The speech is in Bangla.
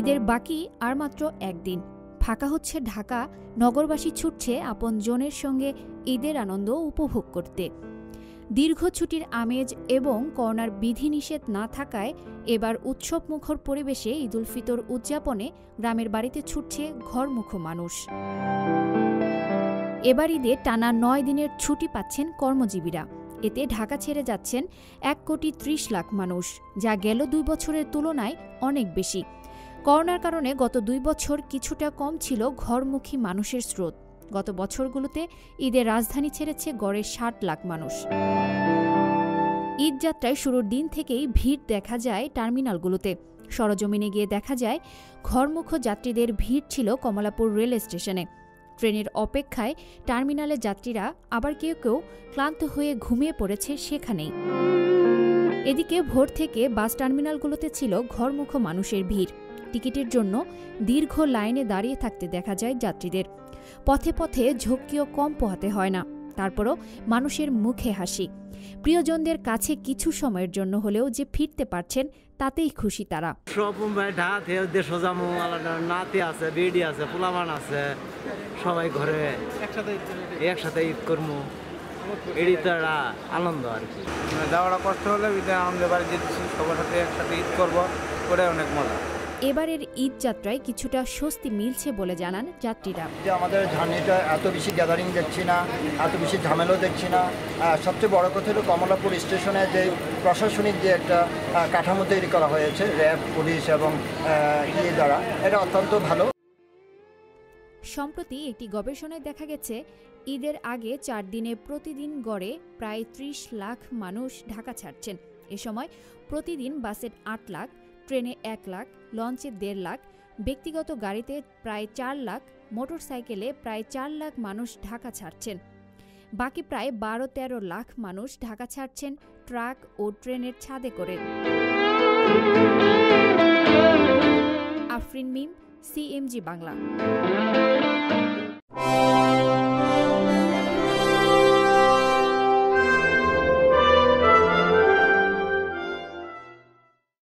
ঈদের বাকি আর মাত্র একদিন। ফাঁকা হচ্ছে ঢাকা, নগরবাসী ছুটছে আপন জনের সঙ্গে ঈদের আনন্দ উপভোগ করতে। দীর্ঘ ছুটির আমেজ এবং করোনার বিধিনিষেধ না থাকায় এবার উৎসবমুখর পরিবেশে ঈদুল ফিতর উদযাপনে গ্রামের বাড়িতে ছুটছে ঘরমুখো মানুষ। এবার ঈদে টানা নয় দিনের ছুটি পাচ্ছেন কর্মজীবীরা। এতে ঢাকা ছেড়ে যাচ্ছেন এক কোটি ত্রিশ লাখ মানুষ, যা গেল দুই বছরের তুলনায় অনেক বেশি। করোনার কারণে গত দুই বছর কিছুটা কম ছিল ঘরমুখী মানুষের স্রোত। গত বছরগুলোতে ঈদের রাজধানী ছেড়েছে গড়ে ষাট লাখ মানুষ। ঈদ যাত্রায় শুরুর দিন থেকেই ভিড় দেখা যায় টার্মিনালগুলোতে। সরজমিনে গিয়ে দেখা যায়, ঘরমুখ যাত্রীদের ভিড় ছিল কমলাপুর রেল স্টেশনে। ট্রেনের অপেক্ষায় টার্মিনালে যাত্রীরা আবার কেউ কেউ ক্লান্ত হয়ে ঘুমিয়ে পড়েছে সেখানেই। এদিকে ভোর থেকে বাস টার্মিনালগুলোতে ছিল ঘরমুখ মানুষের ভিড়। টিকিটের জন্য দীর্ঘ লাইনে দাঁড়িয়ে থাকতে দেখা যায় যাত্রীদের। পথে পথে ঝক্কিও কম পোহাতে হয় না। তারপরও মানুষের মুখে হাসি। প্রিয়জনদের কাছে কিছু সময়ের জন্য হলেও যে ফিরতে পারছেন তাতেই খুশি তারা। নাতি আছে বিডি আছে পোলামান আছে সবাই ঘরে একসাথে ঈদ করব এটি তো একটা আনন্দ আর কি। যাওয়াটা কষ্ট হলে ঈদে আনন্দের বাড়ি যেতেছি সবার সাথে একসাথে ঈদ করব করে অনেক মজা। এবারের ঈদ যাত্রায় কিছুটা স্বস্তি মিলছে বলে জানান যাত্রীরা। যে আমাদের জার্নিটা এত বেশি গ্যাদারিং দেখছি না এত বেশি ঝামেলাও দেখছি না। সবচেয়ে বড় কথা হলো কমলাপুর স্টেশনে যে প্রশাসনিক যে একটা কাঠামো তৈরি করা হয়েছে র্যাব পুলিশ এবং ইয়ে দ্বারা এটা অত্যন্ত ভালো। সম্প্রতি একটি গবেষণায় দেখা গেছে ঈদের আগে চার দিনে প্রতিদিন গড়ে প্রায় ত্রিশ লাখ মানুষ ঢাকা ছাড়ছেন। এ সময় প্রতিদিন বাসের আট লাখ ট্রেনে এক লাখ, লঞ্চে দেড় লাখ, ব্যক্তিগত গাড়িতে প্রায় চার লাখ, মোটরসাইকেলে প্রায় চার লাখ মানুষ ঢাকা ছাড়ছেন। বাকি প্রায় বারো তেরো লাখ মানুষ ঢাকা ছাড়ছেন ট্রাক ও ট্রেনের ছাদে করে। আফরিন মিম, সিএমজি বাংলা।